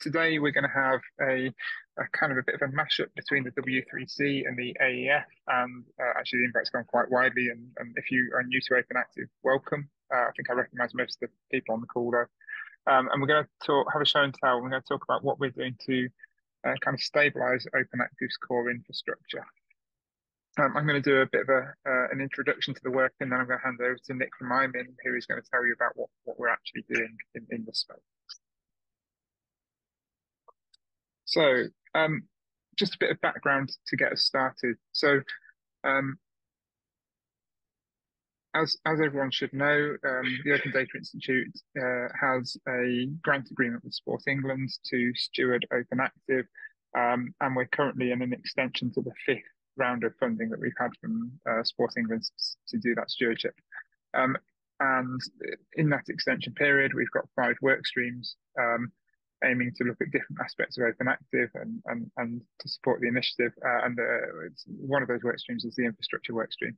today we're going to have a, a, kind of a bit of a mashup between the W3C and the AEF, and uh, actually the invite's gone quite widely. And, and, if you are new to Open Active, welcome. Uh, I think I recognise most of the people on the call though. Um, and we're going to talk, have a show and tell. We're going to talk about what we're doing to uh, kind of stabilise Open Active's core infrastructure. Um, I'm going to do a bit of a, uh, an introduction to the work, and then I'm going to hand over to Nick from IMIN, who is going to tell you about what, what we're actually doing in, in this space. So um, just a bit of background to get us started. So um, as, as everyone should know, um, the Open Data Institute uh, has a grant agreement with Sport England to steward Open Active, um, and we're currently in an extension to the fifth round of funding that we've had from uh, Sport England to do that stewardship. Um, and in that extension period, we've got five work streams. Um, aiming to look at different aspects of Open Active and and, and to support the initiative. Uh, and uh, one of those work streams is the infrastructure work stream.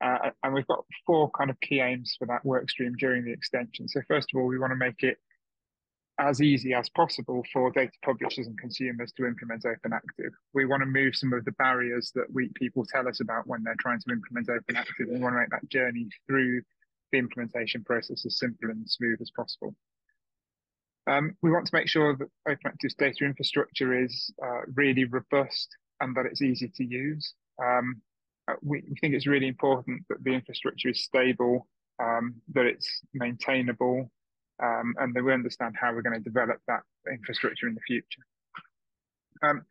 Uh, and we've got four kind of key aims for that work stream during the extension. So first of all, we want to make it as easy as possible for data publishers and consumers to implement Open Active. We want to move some of the barriers that we people tell us about when they're trying to implement Open Active. We want to make that journey through the implementation process as simple and smooth as possible. Um, we want to make sure that open OpenActive's data infrastructure is uh, really robust and that it's easy to use. Um, uh, we, we, think it's really important that the infrastructure is stable, um, that it's maintainable, um, and that we understand how we're going to develop that infrastructure in the future. Um,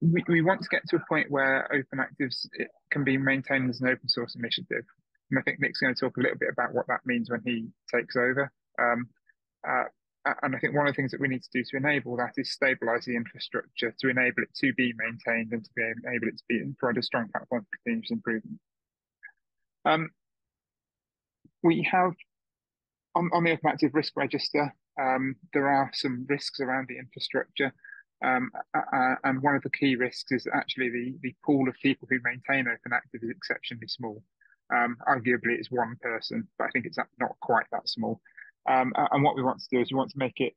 we, we want to get to a point where OpenActives can be maintained as an open source initiative. And I think Nick's going to talk a little bit about what that means when he takes over. Um, uh, and I think one of the things that we need to do to enable that is stabilize the infrastructure to enable it to be maintained and to be able it to be provide a strong platform for continuous improvement. Um, we have on, on the Open Active risk register, um, there are some risks around the infrastructure. Um, uh, and one of the key risks is actually the, the pool of people who maintain Open Active is exceptionally small. Um, arguably, it's one person, but I think it's not quite that small. Um, and what we want to do is we want to make it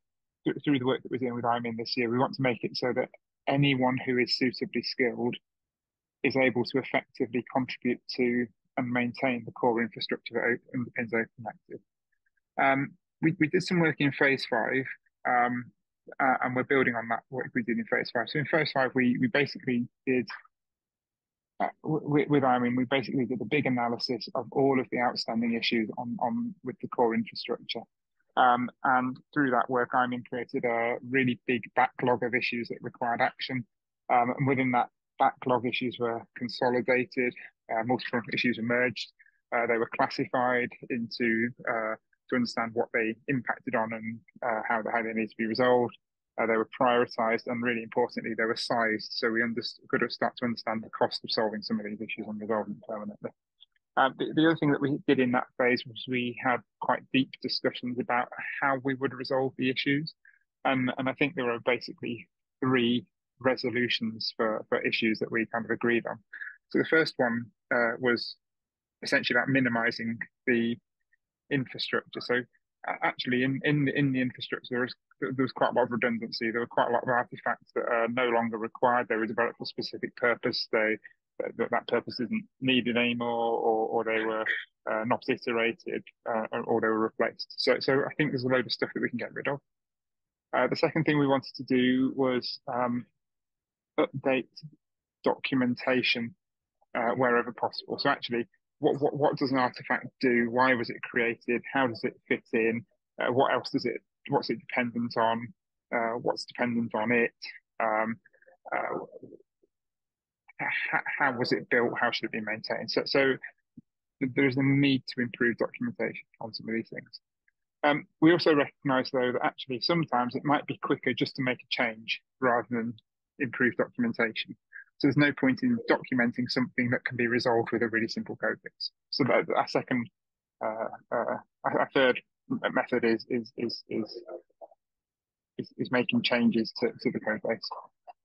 through the work that we're doing with IMIN this year, we want to make it so that anyone who is suitably skilled is able to effectively contribute to and maintain the core infrastructure that underpins Open Active. Um, we, we did some work in phase five, um, uh, and we're building on that work we did in phase five. So in phase five, we we basically did uh, with, with we basically did a big analysis of all of the outstanding issues on on with the core infrastructure. Um, and through that work, IMIN created a really big backlog of issues that required action. Um, and within that backlog, issues were consolidated, uh, multiple issues emerged. Uh, they were classified into uh, to understand what they impacted on and uh, how, how they need to be resolved. Uh, they were prioritized and really importantly, they were sized. So we could started to understand the cost of solving some of these issues and resolving them permanently. Uh, the, the, other thing that we did in that phase was we had quite deep discussions about how we would resolve the issues. And, and I think there were basically three resolutions for, for issues that we kind of agreed on. So the first one uh, was essentially about minimizing the infrastructure. So actually in, in, in the infrastructure, there was, there was quite a lot of redundancy. There were quite a lot of artifacts that are no longer required. They were developed for specific purpose. They that that purpose isn't needed anymore, or, or they were uh, not iterated, uh, or they were replaced. So, so I think there's a load of stuff that we can get rid of. Uh, the second thing we wanted to do was um, update documentation uh, wherever possible. So actually, what, what what does an artifact do? Why was it created? How does it fit in? Uh, what else does it? What's it dependent on? Uh, what's dependent on it? Um, how was it built? How should it be maintained? So, so there's a need to improve documentation on some of these things. Um, we also recognise, though, that actually sometimes it might be quicker just to make a change rather than improve documentation. So there's no point in documenting something that can be resolved with a really simple code fix. So that our second, uh, uh, our third method is is is is is, is making changes to, to the code base.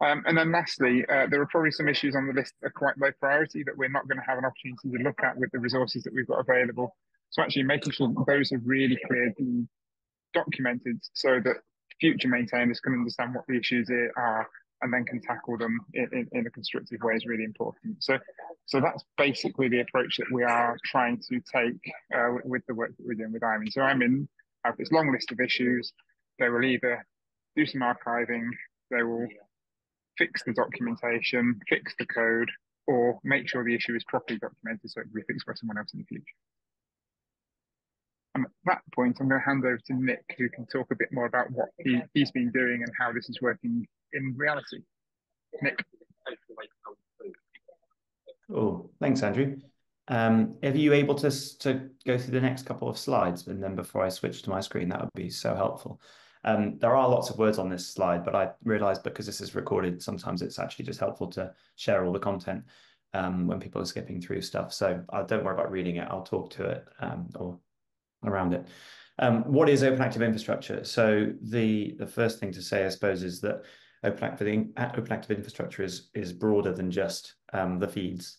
Um, and then lastly, uh, there are probably some issues on the list that are quite low priority that we're not going to have an opportunity to look at with the resources that we've got available. So actually making sure those are really clearly documented so that future maintainers can understand what the issues are and then can tackle them in, in, in, a constructive way is really important. So, so that's basically the approach that we are trying to take uh, with the work that we're doing with IMIN. So IMIN have this long list of issues. They will either do some archiving, they will fix the documentation, fix the code, or make sure the issue is properly documented so it can be fixed by someone else in the future. And at that point, I'm going to hand over to Nick, who can talk a bit more about what he, he's been doing and how this is working in reality. Nick. Oh, thanks, Andrew. Um, are you able to, to go through the next couple of slides? And then before I switch to my screen, that would be so helpful. Um, there are lots of words on this slide, but I realized because this is recorded, sometimes it's actually just helpful to share all the content um, when people are skipping through stuff. So uh, don't worry about reading it. I'll talk to it um, or around it. Um, what is open active infrastructure? So the, the first thing to say, I suppose, is that open active, open active infrastructure is, is broader than just um, the feeds,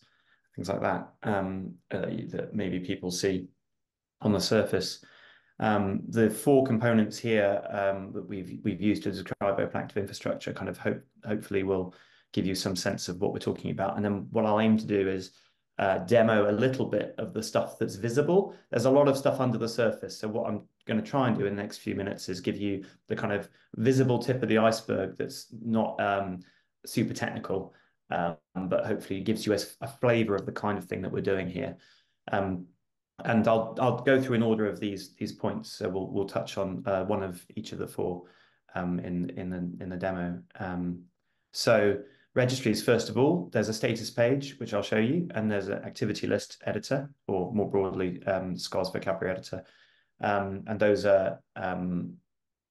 things like that, um, uh, that maybe people see on the surface. Um, the four components here um, that we've we've used to describe open active infrastructure kind of hope hopefully will give you some sense of what we're talking about. And then what I'll aim to do is uh, demo a little bit of the stuff that's visible. There's a lot of stuff under the surface. So what I'm going to try and do in the next few minutes is give you the kind of visible tip of the iceberg that's not um, super technical, um, but hopefully gives you a, a, flavor of the kind of thing that we're doing here. Um, and I'll I'll go through an order of these these points. So we'll we'll touch on uh, one of each of the four um, in in the in the demo. Um, so registries first of all, there's a status page which I'll show you, and there's an activity list editor, or more broadly, um, SKOS vocabulary editor, um, and those are um,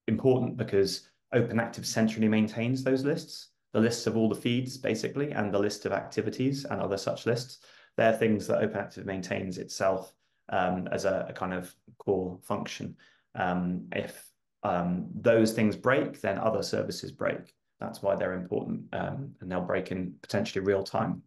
important because OpenActive centrally maintains those lists, the lists of all the feeds basically, and the list of activities and other such lists. They're things that OpenActive maintains itself um, as a, a, kind of core function. Um, if um, those things break, then other services break. That's why they're important, um, and they'll break in potentially real time.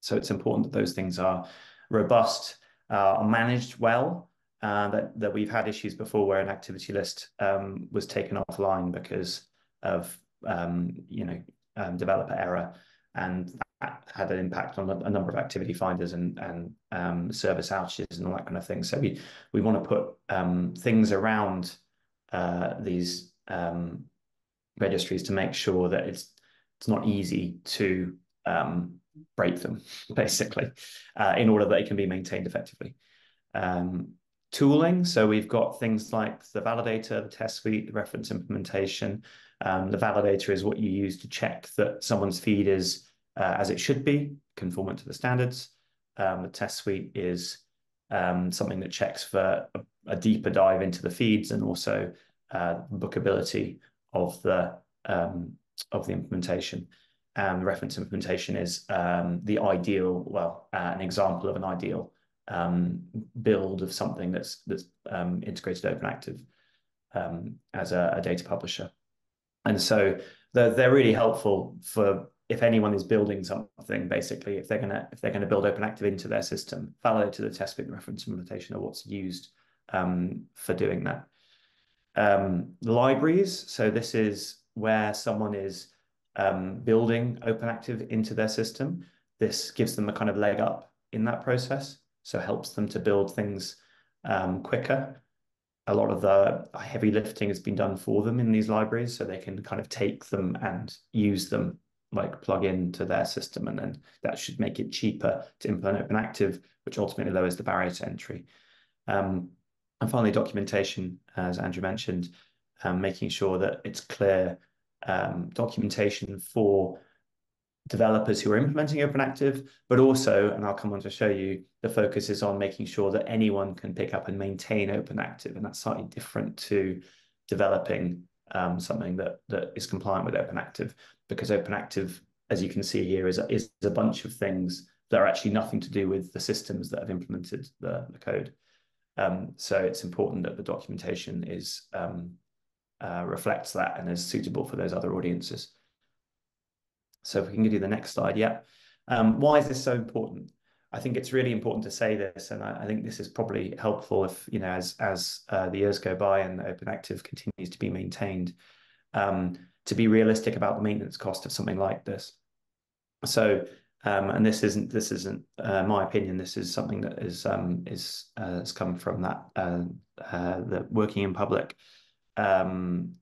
So it's important that those things are robust, uh, are managed well, uh, that, that we've had issues before where an activity list um, was taken offline because of um, you know um, developer error, and had an impact on a, number of activity finders and and um, service outages and all that kind of thing. So we we want to put um, things around uh, these um, registries to make sure that it's it's not easy to um, break them, basically, uh, in order that it can be maintained effectively. Um, tooling, so we've got things like the validator, the test suite, the reference implementation. Um, the validator is what you use to check that someone's feed is uh, as it should be, conformant to the standards. Um, the test suite is um, something that checks for a, a, deeper dive into the feeds and also uh, bookability of the um, of the implementation. And the reference implementation is um, the ideal, well, uh, an example of an ideal um, build of something that's that's um, integrated open active as a, a data publisher. And so they're, they're really helpful for if anyone is building something, basically, if they're gonna if they're gonna build OpenActive into their system, follow to the test suite reference implementation are what's used um, for doing that. Um, libraries, so this is where someone is um, building OpenActive into their system. This gives them a kind of leg up in that process, so helps them to build things um, quicker. A lot of the heavy lifting has been done for them in these libraries, so they can kind of take them and use them like plug into their system, and then that should make it cheaper to implement OpenActive, which ultimately lowers the barrier to entry. Um, and finally, documentation, as Andrew mentioned, um, making sure that it's clear um, documentation for developers who are implementing OpenActive, but also, and I'll come on to show you, the focus is on making sure that anyone can pick up and maintain OpenActive, and that's slightly different to developing um, something that that is compliant with OpenActive because OpenActive, as you can see here, is a, is a bunch of things that are actually nothing to do with the systems that have implemented the, the code. Um, so it's important that the documentation is um, uh, reflects that and is suitable for those other audiences. So if we can give you the next slide, yeah. Um, why is this so important? I think it's really important to say this, and I, I think this is probably helpful if you know as as uh, the years go by and OpenActive continues to be maintained. um, to be realistic about the maintenance cost of something like this. So, um, and this isn't this isn't uh, my opinion. This is something that is um, is uh, has come from that uh, uh the working in public um,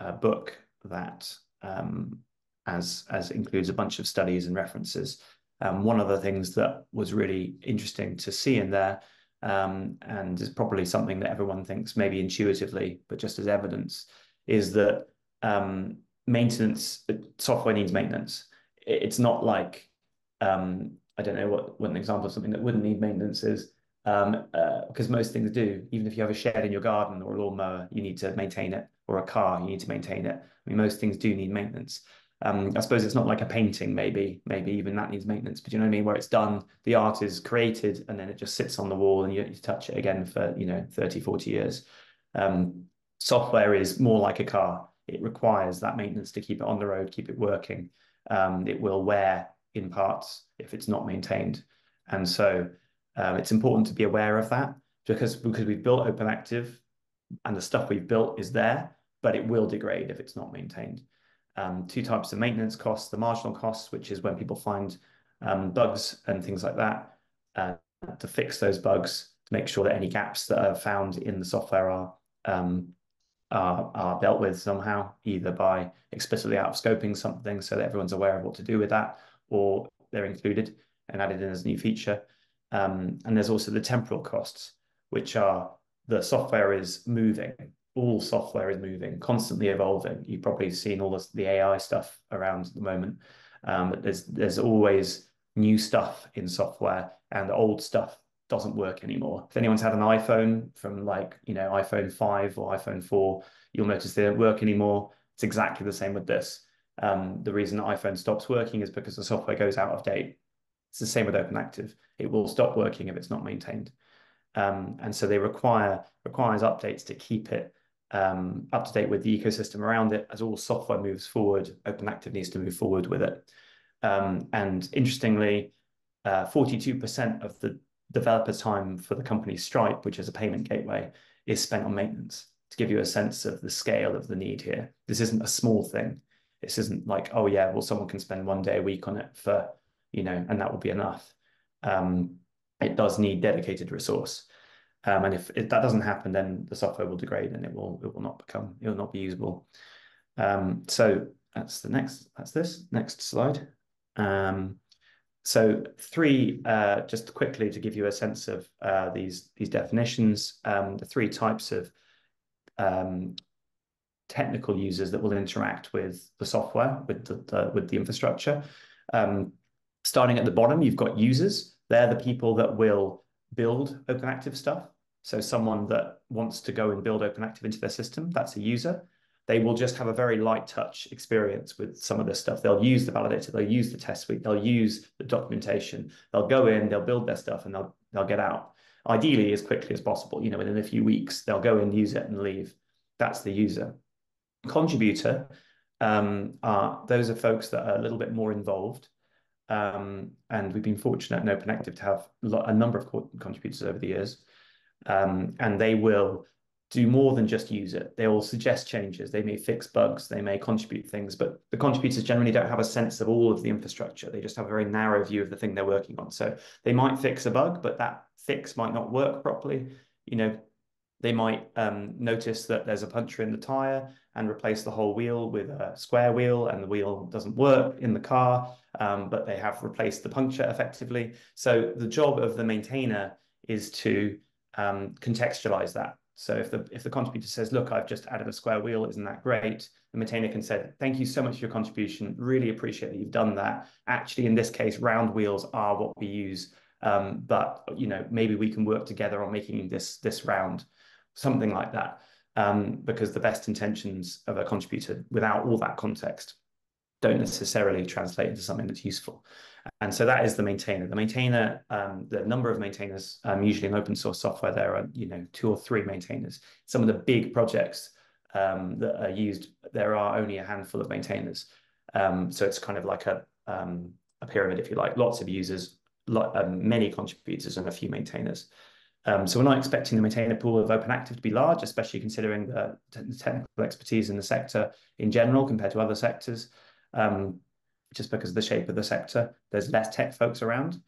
uh, book that um, as as includes a bunch of studies and references. Um, one of the things that was really interesting to see in there, um, and is probably something that everyone thinks maybe intuitively, but just as evidence, is that um, maintenance software needs maintenance. It's not like um, I don't know what what an example of something that wouldn't need maintenance is. Um, uh, because most things do. Even if you have a shed in your garden or a lawnmower, you need to maintain it, or a car, you need to maintain it. I mean, most things do need maintenance. Um, I suppose it's not like a painting, maybe, maybe even that needs maintenance, but you know what I mean? Where it's done, the art is created and then it just sits on the wall and you, you touch it again for, you know, 30, 40 years. Um, software is more like a car. It requires that maintenance to keep it on the road, keep it working. Um, it will wear in parts if it's not maintained. And so um, it's important to be aware of that because, because we've built Open Active and the stuff we've built is there, but it will degrade if it's not maintained um, two types of maintenance costs, the marginal costs, which is when people find um, bugs and things like that, uh, to fix those bugs, to make sure that any gaps that are found in the software are, um, are, are dealt with somehow, either by explicitly out scoping something so that everyone's aware of what to do with that, or they're included and added in as a new feature. Um, and there's also the temporal costs, which are the software is moving all software is moving, constantly evolving. You've probably seen all this, the AI stuff around at the moment. Um, there's there's always new stuff in software, and old stuff doesn't work anymore. If anyone's had an iPhone from like you know iPhone five or iPhone four, you'll notice they don't work anymore. It's exactly the same with this. Um, the reason iPhone stops working is because the software goes out of date. It's the same with OpenActive. It will stop working if it's not maintained. Um, and so they require requires updates to keep it um, up to date with the ecosystem around it. As all software moves forward, OpenActive needs to move forward with it. Um, and interestingly, 42% uh, of the developer time for the company Stripe, which is a payment gateway, is spent on maintenance to give you a sense of the scale of the need here. This isn't a small thing. This isn't like, oh yeah, well, someone can spend one day a week on it for, you know, and that will be enough. Um, it does need dedicated resource. Um, and if, if, that doesn't happen, then the software will degrade and it will it will not become it will not be usable. Um, so that's the next that's this next slide. Um, so three uh, just quickly to give you a sense of uh, these these definitions. Um, the three types of um, technical users that will interact with the software with the, the with the infrastructure. Um, starting at the bottom, you've got users. They're the people that will build OpenActive stuff. So someone that wants to go and build OpenActive into their system, that's a user. They will just have a very light touch experience with some of this stuff. They'll use the validator, they'll use the test suite, they'll use the documentation, they'll go in, they'll build their stuff, and they'll they'll get out. Ideally, as quickly as possible. You know, within a few weeks, they'll go in, use it, and leave. That's the user. Contributor um, are those are folks that are a little bit more involved. Um, and we've been fortunate in OpenActive to have a number of contributors over the years um, and they will do more than just use it. They will suggest changes. They may fix bugs. They may contribute things, but the contributors generally don't have a sense of all of the infrastructure. They just have a very narrow view of the thing they're working on. So they might fix a bug, but that fix might not work properly. You know, they might um, notice that there's a puncture in the tire and replace the whole wheel with a square wheel and the wheel doesn't work in the car, um, but they have replaced the puncture effectively. So the job of the maintainer is to um, contextualize that. So if the if the contributor says, "Look, I've just added a square wheel, isn't that great?" The maintainer can say, "Thank you so much for your contribution. Really appreciate that you've done that. Actually, in this case, round wheels are what we use, um, but you know maybe we can work together on making this this round, something like that." Um, because the best intentions of a contributor, without all that context, don't necessarily translate into something that's useful. And so that is the maintainer. The maintainer, um, the number of maintainers, um, usually in open source software, there are you know two or three maintainers. Some of the big projects um, that are used, there are only a handful of maintainers. Um, so it's kind of like a a pyramid, if you like. Lots of users, lot, um, many contributors, and a few maintainers. Um, so we're not expecting the maintainer pool of open active to be large, especially considering the, the technical expertise in the sector in general compared to other sectors. Um, just because of the shape of the sector, there's less tech folks around.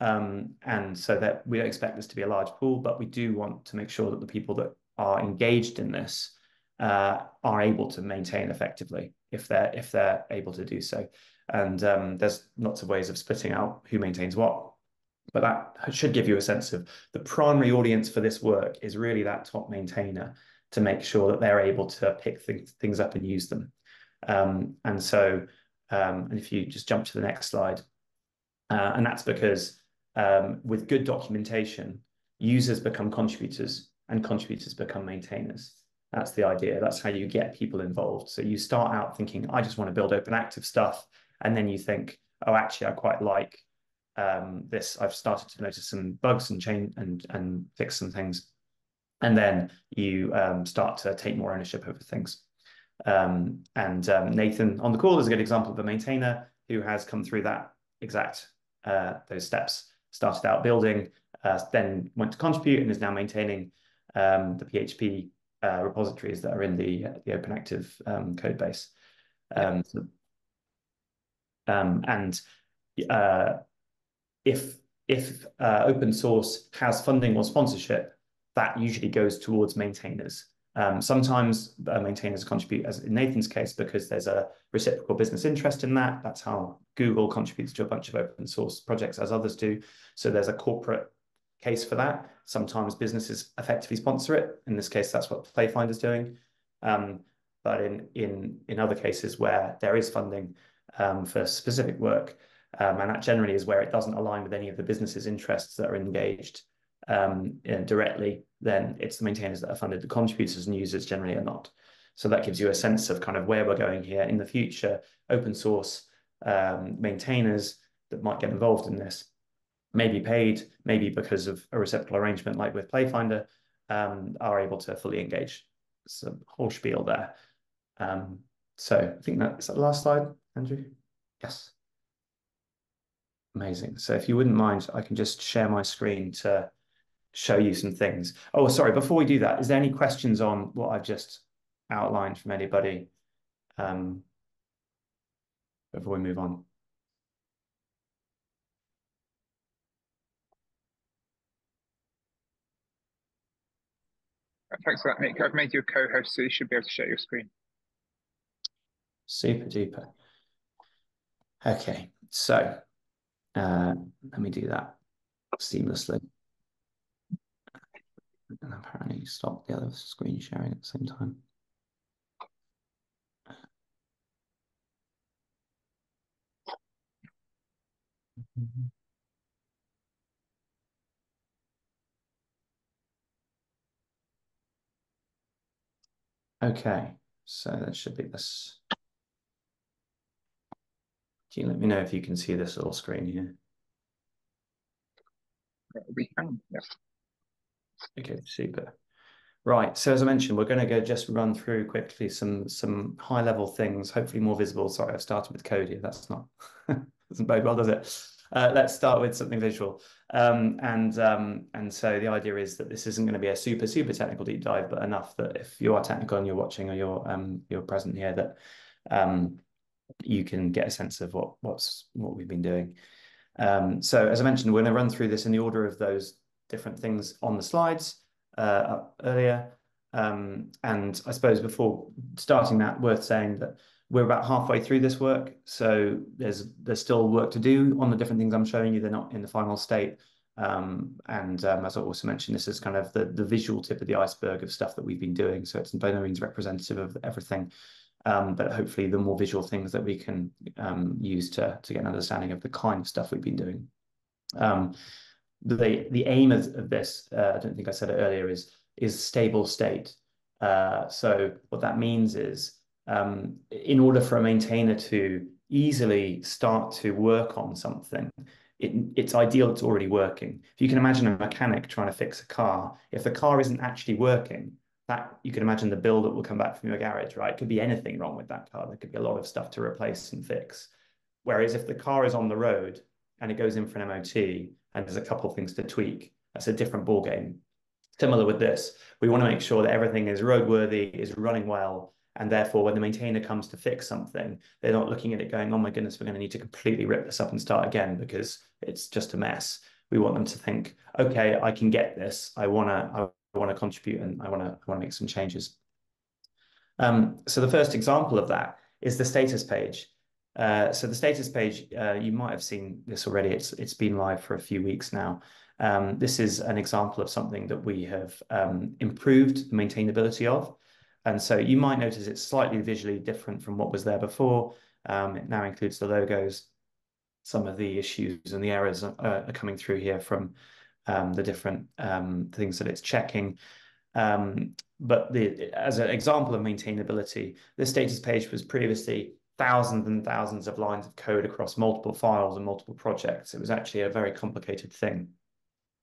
Um, and so that we don't expect this to be a large pool, but we do want to make sure that the people that are engaged in this uh, are able to maintain effectively if they're if they're able to do so. And um, there's lots of ways of splitting out who maintains what but that should give you a sense of the primary audience for this work is really that top maintainer to make sure that they're able to pick th things up and use them. Um, and so, um, and if you just jump to the next slide, uh, and that's because um, with good documentation, users become contributors and contributors become maintainers. That's the idea. That's how you get people involved. So you start out thinking, I just want to build open active stuff. And then you think, oh, actually, I quite like um, this, I've started to notice some bugs and change and and fix some things, and then you um, start to take more ownership over things. Um, and um, Nathan on the call is a good example of a maintainer who has come through that exact uh, those steps. Started out building, uh, then went to contribute, and is now maintaining um, the PHP uh, repositories that are in the the Open Active um, code base. Um, um, and uh, if if uh, open source has funding or sponsorship, that usually goes towards maintainers. Um, sometimes uh, maintainers contribute, as in Nathan's case, because there's a reciprocal business interest in that. That's how Google contributes to a bunch of open source projects, as others do. So there's a corporate case for that. Sometimes businesses effectively sponsor it. In this case, that's what Playfinder is doing. Um, but in in in other cases where there is funding um, for specific work, um, and that generally is where it doesn't align with any of the businesses' interests that are engaged um, directly, then it's the maintainers that are funded. The contributors and users generally are not. So that gives you a sense of kind of where we're going here in the future. Open source um, maintainers that might get involved in this may be paid, maybe because of a reciprocal arrangement like with Playfinder, um, are able to fully engage. It's a whole spiel there. Um, so I think that is that the last slide, Andrew? Yes. Amazing. So if you wouldn't mind, I can just share my screen to show you some things. Oh, sorry, before we do that, is there any questions on what I've just outlined from anybody um, before we move on? Thanks for that, Nick. I've made you a co-host, so you should be able to share your screen. Super duper. Okay, so uh, let me do that seamlessly. And apparently stop the other screen sharing at the same time. Okay, so that should be this. Can you let me know if you can see this little screen here? We can, yes. Okay, super. Right, so as I mentioned, we're going to go just run through quickly some some high level things, hopefully more visible. Sorry, I've started with code here. That's not doesn't bode well, does it? Uh, let's start with something visual. Um, and um, and so the idea is that this isn't going to be a super super technical deep dive, but enough that if you are technical and you're watching or you're um, you're present here, that um, you can get a sense of what what's what we've been doing. Um, so as I mentioned, we're going to run through this in the order of those different things on the slides uh, earlier. Um, and I suppose before starting that, worth saying that we're about halfway through this work. So there's there's still work to do on the different things I'm showing you. They're not in the final state. Um, and um, as I also mentioned, this is kind of the, the visual tip of the iceberg of stuff that we've been doing. So it's by no means representative of everything um, but hopefully the more visual things that we can um, use to, to get an understanding of the kind of stuff we've been doing. Um, the, the aim of, of this, uh, I don't think I said it earlier, is, is stable state. Uh, so what that means is um, in order for a maintainer to easily start to work on something, it, it's ideal it's already working. If you can imagine a mechanic trying to fix a car, if the car isn't actually working, that you can imagine the bill that will come back from your garage, right? It could be anything wrong with that car. There could be a lot of stuff to replace and fix. Whereas if the car is on the road and it goes in for an MOT and there's a couple of things to tweak, That's a different ballgame. Similar with this, we want to make sure that everything is roadworthy, is running well, and therefore when the maintainer comes to fix something, they're not looking at it going, oh my goodness, we're going to need to completely rip this up and start again because it's just a mess. We want them to think, okay, I can get this. I want to, I want to contribute and I want to, I want to make some changes. Um, so the first example of that is the status page. Uh, so the status page, uh, you might have seen this already. It's it's been live for a few weeks now. Um, this is an example of something that we have um, improved the maintainability of. And so you might notice it's slightly visually different from what was there before. Um, it now includes the logos. Some of the issues and the errors are, are coming through here from um, the different um, things that it's checking. Um, but the, as an example of maintainability, the status page was previously thousands and thousands of lines of code across multiple files and multiple projects. It was actually a very complicated thing.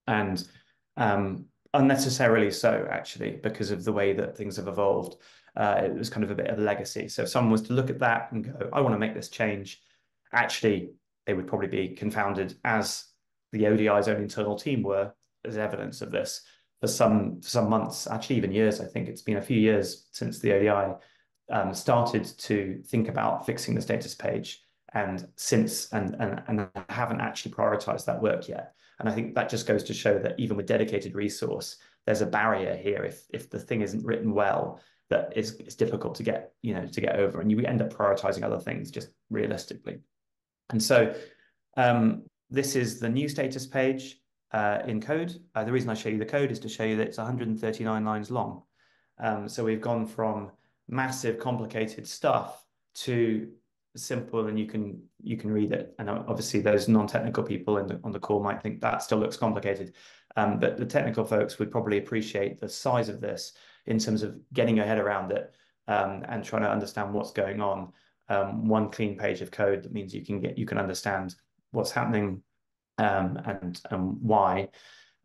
And um, unnecessarily so, actually, because of the way that things have evolved. Uh, it was kind of a bit of a legacy. So if someone was to look at that and go, I want to make this change, actually, they would probably be confounded as the ODI's own internal team were as evidence of this for some for some months, actually even years. I think it's been a few years since the ODI um, started to think about fixing the status page, and since and and and haven't actually prioritized that work yet. And I think that just goes to show that even with dedicated resource, there's a barrier here. If if the thing isn't written well, that is it's difficult to get you know to get over, and you end up prioritizing other things just realistically. And so um, this is the new status page uh, in code. Uh, the reason I show you the code is to show you that it's 139 lines long. Um, so we've gone from massive, complicated stuff to simple, and you can you can read it. And obviously, those non-technical people in the, on the call might think that still looks complicated, um, but the technical folks would probably appreciate the size of this in terms of getting your head around it um, and trying to understand what's going on. Um, one clean page of code that means you can get you can understand what's happening um, and, and why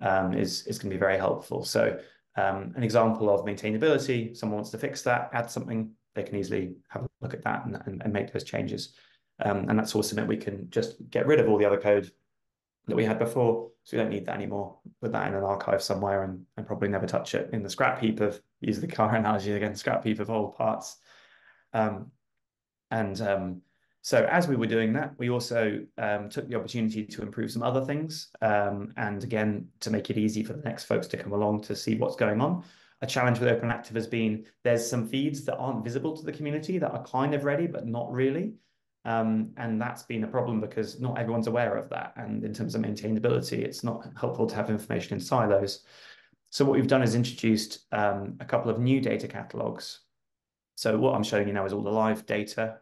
um, is, is going to be very helpful. So um, an example of maintainability, someone wants to fix that, add something, they can easily have a look at that and, and, and make those changes. Um, and that's also meant we can just get rid of all the other code that we had before. So we don't need that anymore. Put that in an archive somewhere and, and probably never touch it in the scrap heap of, use the car analogy again, scrap heap of old parts. Um, and um, so as we were doing that, we also um, took the opportunity to improve some other things. Um, and again, to make it easy for the next folks to come along to see what's going on. A challenge with Open Active has been there's some feeds that aren't visible to the community that are kind of ready, but not really. Um, and that's been a problem because not everyone's aware of that. And in terms of maintainability, it's not helpful to have information in silos. So what we've done is introduced um, a couple of new data catalogs. So what I'm showing you now is all the live data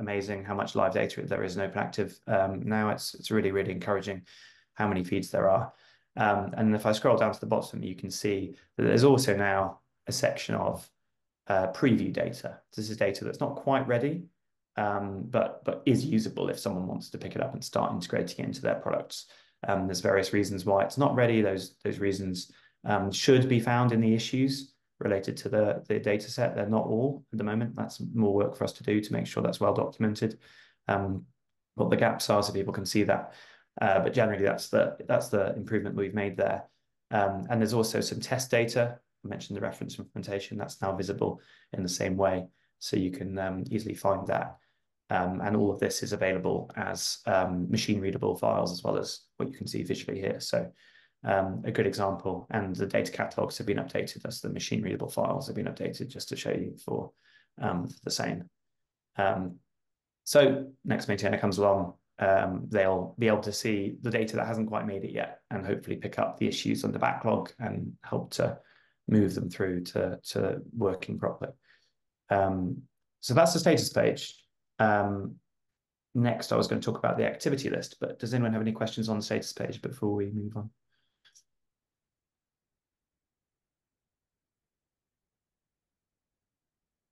amazing how much live data there is in OpenActive. Um, now it's it's really, really encouraging how many feeds there are. Um, and if I scroll down to the bottom, you can see that there's also now a section of uh, preview data. This is data that's not quite ready, um, but but is usable if someone wants to pick it up and start integrating it into their products. Um, there's various reasons why it's not ready. Those those reasons um, should be found in the issues related to the, the data set. They're not all at the moment. That's more work for us to do to make sure that's well documented. Um, what the gaps are so people can see that. Uh, but generally, that's the that's the improvement we've made there. Um, and there's also some test data. I mentioned the reference implementation. That's now visible in the same way. So you can um, easily find that. Um, and all of this is available as um, machine readable files as well as what you can see visually here. So um, a good example. And the data catalogs have been updated as the machine readable files have been updated just to show you for um, the same. Um, so next maintainer comes along, um, they'll be able to see the data that hasn't quite made it yet and hopefully pick up the issues on the backlog and help to move them through to, to working properly. Um, so that's the status page. Um, next, I was going to talk about the activity list, but does anyone have any questions on the status page before we move on?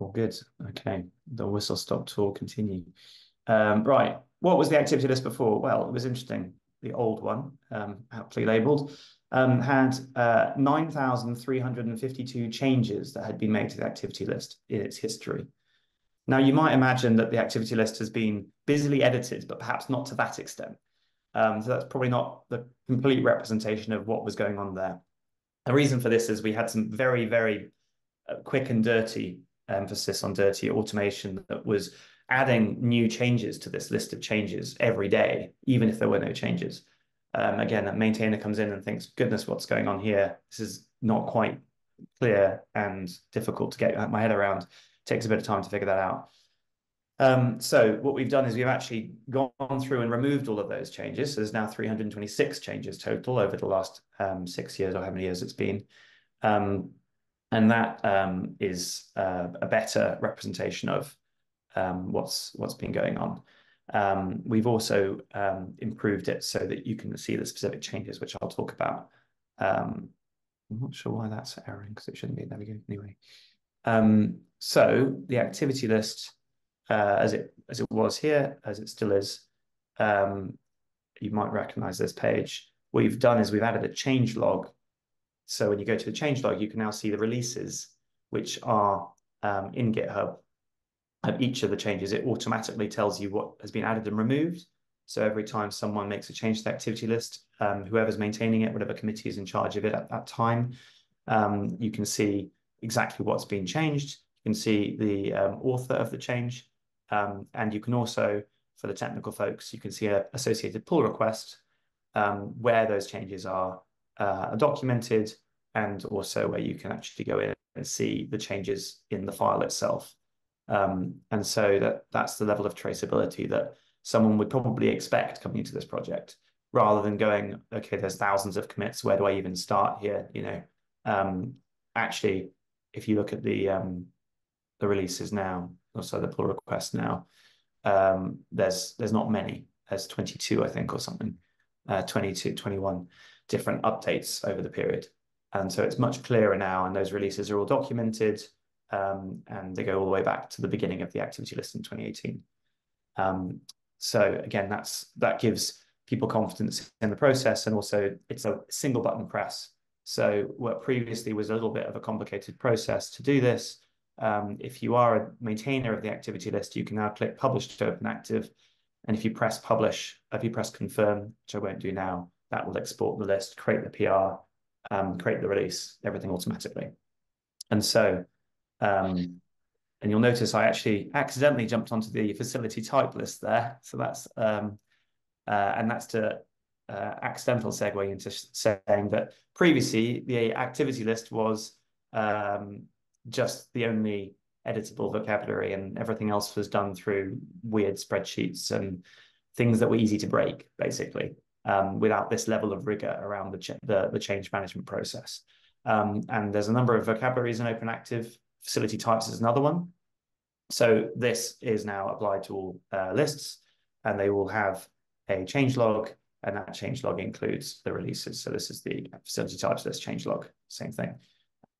All good. Okay. The whistle stop tour continue. Um, right. What was the activity list before? Well, it was interesting. The old one, um, aptly labeled, um, had uh, 9,352 changes that had been made to the activity list in its history. Now, you might imagine that the activity list has been busily edited, but perhaps not to that extent. Um, so that's probably not the complete representation of what was going on there. The reason for this is we had some very, very uh, quick and dirty emphasis on dirty automation that was adding new changes to this list of changes every day, even if there were no changes. Um, again, a maintainer comes in and thinks, goodness, what's going on here? This is not quite clear and difficult to get my head around. It takes a bit of time to figure that out. Um, so what we've done is we've actually gone through and removed all of those changes. So there's now 326 changes total over the last um, six years or how many years it's been. Um, and that um, is uh, a better representation of um, what's what's been going on. Um, we've also um, improved it so that you can see the specific changes, which I'll talk about. Um, I'm not sure why that's erroring because it shouldn't be. There we go. Anyway, um, so the activity list, uh, as it as it was here, as it still is, you might recognize this page. What you've done is we've added a change log so when you go to the change log, you can now see the releases, which are um, in GitHub of each of the changes. It automatically tells you what has been added and removed. So every time someone makes a change to the activity list, um, whoever's maintaining it, whatever committee is in charge of it at that time, um, you can see exactly what's been changed. You can see the um, author of the change. Um, and you can also, for the technical folks, you can see an associated pull request um, where those changes are uh, documented and also where you can actually go in and see the changes in the file itself. Um, and so that that's the level of traceability that someone would probably expect coming into this project, rather than going, okay, there's thousands of commits. Where do I even start here? You know, um, actually, if you look at the um, the releases now, also the pull requests now, um, there's there's not many. There's 22, I think, or something, uh, 22, 21 different updates over the period. And so it's much clearer now, and those releases are all documented, um, and they go all the way back to the beginning of the activity list in 2018. Um, so again, that's that gives people confidence in the process, and also it's a single button press. So what previously was a little bit of a complicated process to do this, um, if you are a maintainer of the activity list, you can now click Publish to Open Active, and if you press Publish, if you press Confirm, which I won't do now, that will export the list, create the PR, um, create the release, everything automatically. And so, um, and you'll notice I actually accidentally jumped onto the facility type list there. So that's, um, uh, and that's to uh, accidental segue into saying that previously the activity list was um, just the only editable vocabulary and everything else was done through weird spreadsheets and things that were easy to break, basically um, without this level of rigor around the, ch the, the, change management process. Um, and there's a number of vocabularies in Open Active. Facility types is another one. So this is now applied to all uh, lists, and they will have a change log, and that change log includes the releases. So this is the facility types list change log, same thing,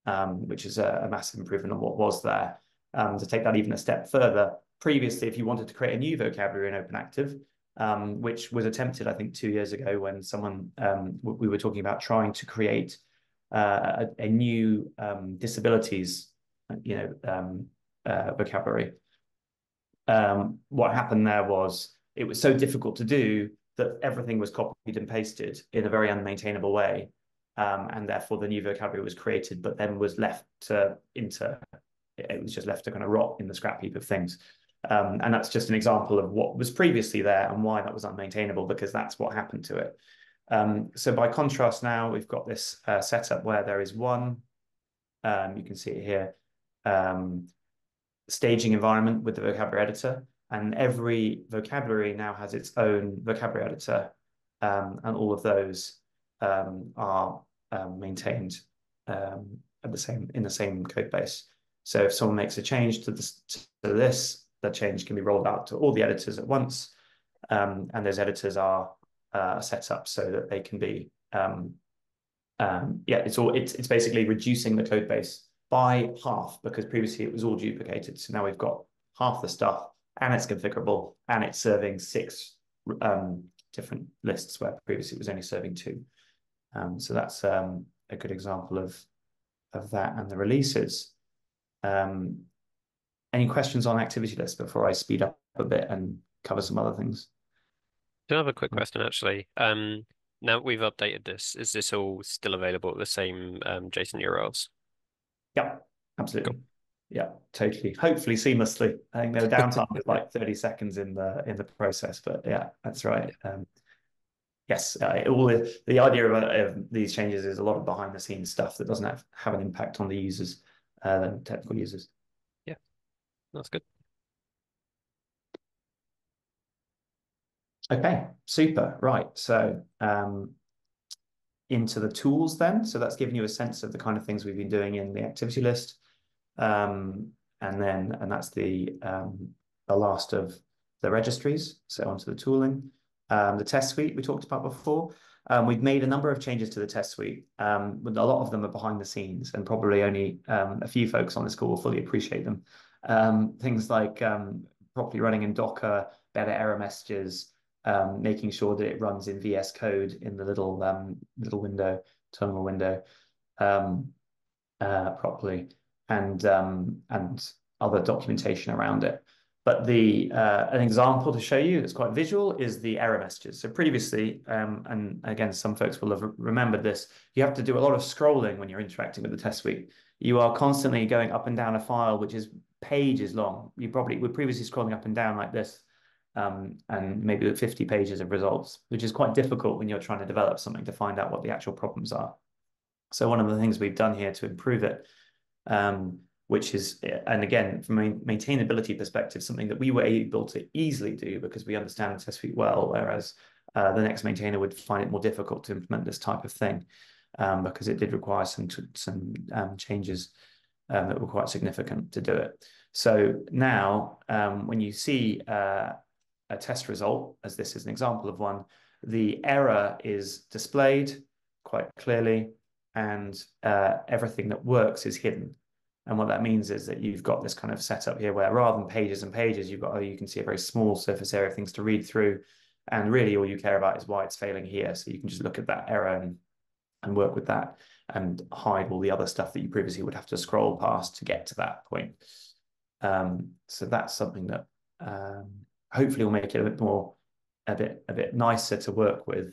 um, which is a, a, massive improvement on what was there. Um, to take that even a step further, previously, if you wanted to create a new vocabulary in Open Active, um, which was attempted, I think, two years ago when someone um, we were talking about trying to create uh, a, a, new um, disabilities, you know, um, uh, vocabulary. Um, what happened there was it was so difficult to do that everything was copied and pasted in a very unmaintainable way, um, and therefore the new vocabulary was created, but then was left to into it was just left to kind of rot in the scrap heap of things. Um, and that's just an example of what was previously there and why that was unmaintainable, because that's what happened to it. Um, so by contrast now, we've got this uh, setup where there is one, um, you can see it here, um, staging environment with the vocabulary editor. And every vocabulary now has its own vocabulary editor. Um, and all of those um, are maintained at the same in the same code base. So if someone makes a change to this, to this that change can be rolled out to all the editors at once. Um, and those editors are uh, set up so that they can be, um, um, yeah, it's all it's it's basically reducing the code base by half because previously it was all duplicated. So now we've got half the stuff and it's configurable and it's serving six um, different lists where previously it was only serving two. Um, so that's um, a good example of of that and the releases. Um, any questions on activity list before I speed up a bit and cover some other things? Do I have a quick question actually? Um, now we've updated this, is this all still available at the same um, JSON URLs? Yeah, absolutely. Cool. Yeah, totally. Hopefully seamlessly. I think the downtime was like 30 seconds in the in the process, but yeah, that's right. Um, yes, uh, all the, the idea of, of, these changes is a lot of behind the scenes stuff that doesn't have, have an impact on the users, uh, technical users. That's good. Okay, super. Right. So um, into the tools then. So that's given you a sense of the kind of things we've been doing in the activity list. Um, and then, and that's the, um, the last of the registries. So onto the tooling. Um, the test suite we talked about before. Um, we've made a number of changes to the test suite. Um, a lot of them are behind the scenes and probably only a few folks on this call will fully appreciate them. Um, things like um, properly running in Docker, better error messages, um, making sure that it runs in VS Code in the little um, little window, terminal window, um, uh, properly, and um, and other documentation around it. But the uh, an example to show you that's quite visual is the error messages. So previously, um, and again, some folks will have remembered this, you have to do a lot of scrolling when you're interacting with the test suite. You are constantly going up and down a file, which is pages long. You probably were previously scrolling up and down like this um, and maybe 50 pages of results, which is quite difficult when you're trying to develop something to find out what the actual problems are. So one of the things we've done here to improve it, um, which is, and again, from a maintainability perspective, something that we were able to easily do because we understand the test suite well, whereas uh, the next maintainer would find it more difficult to implement this type of thing um, because it did require some some um, changes um, that were quite significant to do it. So now, um, when you see uh, a test result, as this is an example of one, the error is displayed quite clearly and uh, everything that works is hidden. And what that means is that you've got this kind of setup here where rather than pages and pages, you've got, oh, you can see a very small surface area of things to read through. And really all you care about is why it's failing here. So you can just look at that error and, and work with that and hide all the other stuff that you previously would have to scroll past to get to that point. Um, so that's something that um, hopefully will make it a bit more a bit a bit nicer to work with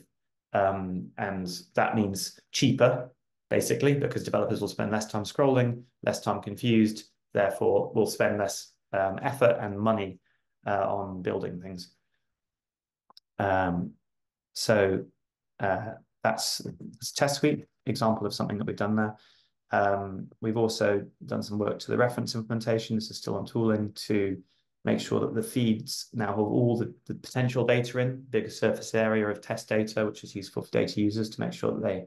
um, and that means cheaper basically because developers will spend less time scrolling less time confused therefore will spend less um, effort and money uh, on building things um, so uh, that's, that's test suite example of something that we've done there um, we've also done some work to the reference implementation this is still on tooling to make sure that the feeds now have all the, the potential data in, bigger surface area of test data, which is useful for data users to make sure that they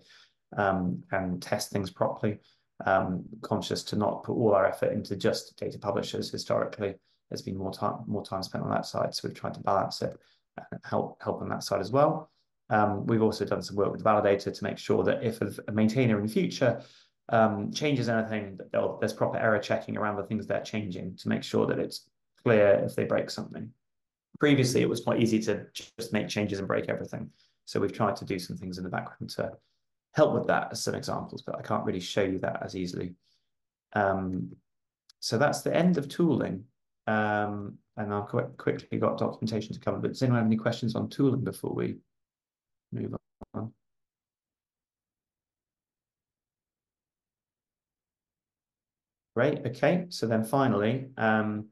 um, can test things properly. Um, conscious to not put all our effort into just data publishers historically. There's been more time more time spent on that side, so we've tried to balance it and help help on that side as well. Um, we've also done some work with the validator to make sure that if a, maintainer in the future um, changes anything, there's proper error checking around the things they're changing to make sure that it's clear if they break something. Previously, it was quite easy to just make changes and break everything. So we've tried to do some things in the background to help with that as some examples, but I can't really show you that as easily. Um, so that's the end of tooling. Um, and I've quite quickly got documentation to cover, but does anyone have any questions on tooling before we Great, okay. So then finally, um,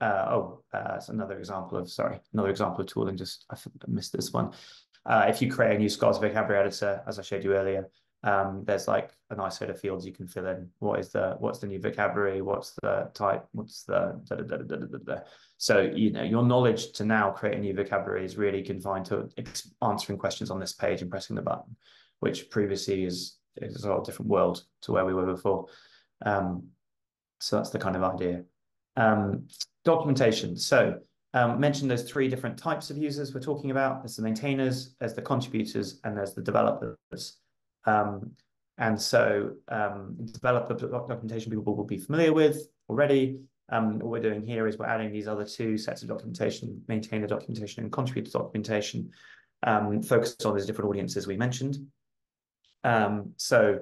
uh, oh, uh, another example of, sorry, another example of tooling, just I missed this one. Uh, if you create a new SKOS vocabulary editor, as I showed you earlier, um, there's like a nice set of fields you can fill in. What is the, what's the new vocabulary? What's the type? What's the, da, da, da, so, you know, your knowledge to now create a new vocabulary is really confined to answering questions on this page and pressing the button, which previously is, is a different world to where we were before. Um, so that's the kind of idea. Um, documentation. So um, mention those three different types of users we're talking about. There's the maintainers, there's the contributors, and there's the developers. Um, and so um, developer documentation people will be familiar with already. Um, what we're doing here is we're adding these other two sets of documentation, maintainer documentation and contributor documentation, um, focused on these different audiences we mentioned. Um, so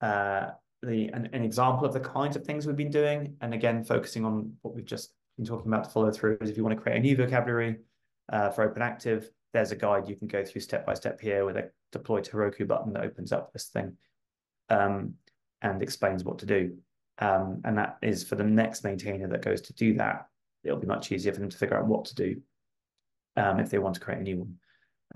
uh, the an, an, example of the kinds of things we've been doing, and again, focusing on what we've just been talking about to follow through is if you want to create a new vocabulary, uh, for OpenActive, there's a guide you can go through step by step here with a deploy to Heroku button that opens up this thing um, and explains what to do. Um, and that is for the next maintainer that goes to do that. It'll be much easier for them to figure out what to do um, if they want to create a new one,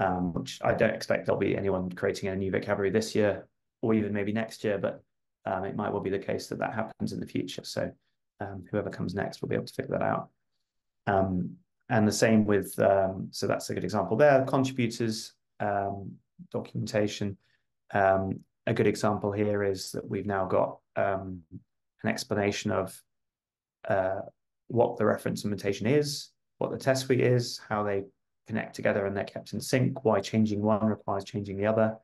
um, which I don't expect there'll be anyone creating a new vocabulary this year or even maybe next year, but um, it might well be the case that that happens in the future. So um, whoever comes next will be able to figure that out. Um, and the same with, um, so that's a good example there, contributors, um, documentation. Um, a good example here is that we've now got um, an explanation of uh, what the reference implementation is, what the test suite is, how they connect together and they're kept in sync, why changing one requires changing the other.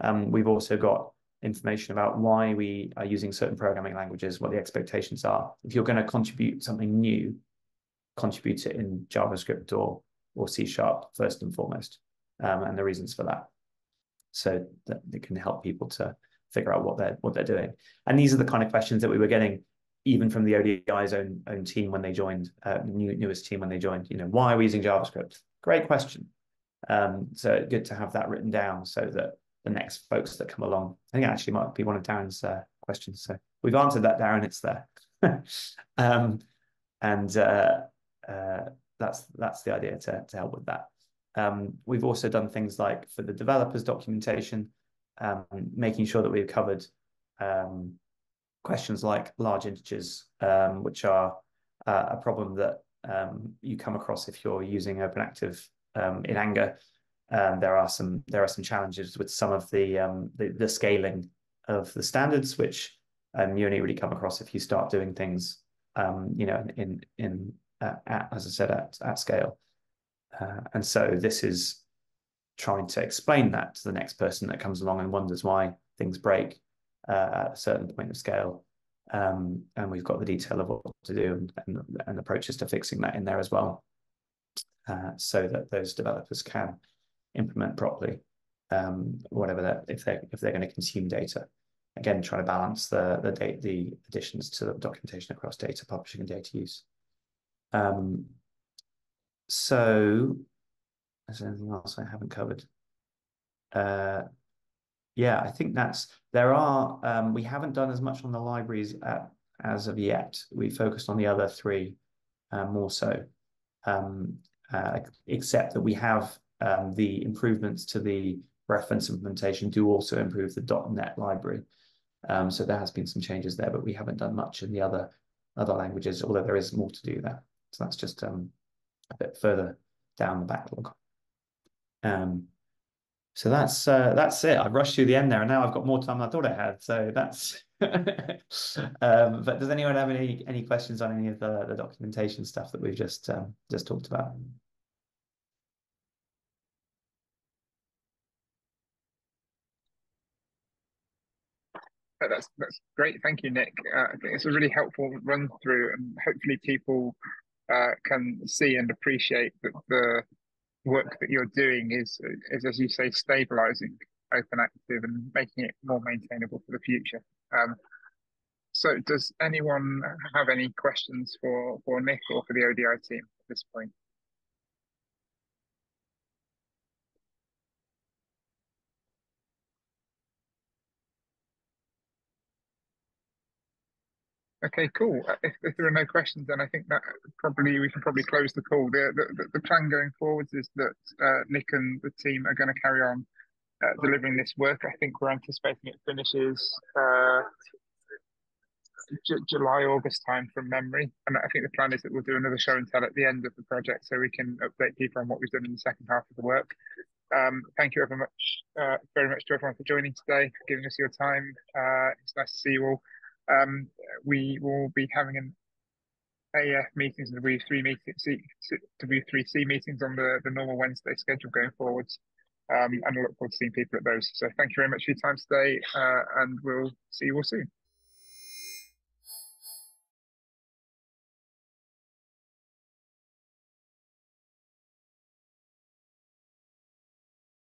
Um, we've also got information about why we are using certain programming languages, what the expectations are. If you're going to contribute something new, contribute it in JavaScript or or C sharp first and foremost, um, and the reasons for that, so that it can help people to figure out what they're what they're doing. And these are the kind of questions that we were getting even from the ODI's own own team when they joined, uh, new, newest team when they joined. You know, why are we using JavaScript? Great question. Um, so good to have that written down so that the next folks that come along. I think actually might be one of Darren's uh, questions. So we've answered that, Darren. It's there, um, and uh, uh, that's that's the idea to to help with that. Um, we've also done things like for the developers documentation, um, making sure that we've covered um, questions like large integers, um, which are uh, a problem that um, you come across if you're using OpenActive in anger um, there are some there are some challenges with some of the um, the, the, scaling of the standards, which um, you only really come across if you start doing things, um, you know, in in at, as I said at at scale. Uh, and so this is trying to explain that to the next person that comes along and wonders why things break uh, at a certain point of scale. Um, and we've got the detail of what to do and, and, and approaches to fixing that in there as well, uh, so that those developers can implement properly, um, whatever that if they if they're going to consume data. Again, trying to balance the the date the additions to the documentation across data publishing and data use. Um, so, is there anything else I haven't covered? Uh, yeah, I think that's there are um, we haven't done as much on the libraries at, as of yet. We focused on the other three uh, more so, um, uh, except that we have um, the improvements to the reference implementation do also improve the .NET library. Um, so there has been some changes there, but we haven't done much in the other other languages, although there is more to do there. So that's just um, a bit further down the backlog. Um, so that's uh, that's it. I've rushed through the end there, and now I've got more time than I thought I had. So that's. um, but does anyone have any any questions on any of the, the documentation stuff that we've just um, just talked about? That's that's great. Thank you, Nick. Uh, I think it's a really helpful run through, and hopefully people uh, can see and appreciate that the work that you're doing is, is as you say, stabilizing open active and making it more maintainable for the future. Um, so, does anyone have any questions for for Nick or for the ODI team at this point? Okay, cool. Uh, if, if, there are no questions, then I think that probably we can probably close the call. The the, the plan going forwards is that uh, Nick and the team are going to carry on uh, delivering this work. I think we're anticipating it finishes uh, J- July August time from memory, and I think the plan is that we'll do another show and tell at the end of the project, so we can update people on what we've done in the second half of the work. Um, thank you very much, uh, very much to everyone for joining today, for giving us your time. Uh, it's nice to see you all. Um, we will be having an AEF meetings and W3 meetings, W3C meetings on the, the normal Wednesday schedule going forwards. Um, and I look forward to seeing people at those. So thank you very much for your time today, uh, and we'll see you all soon.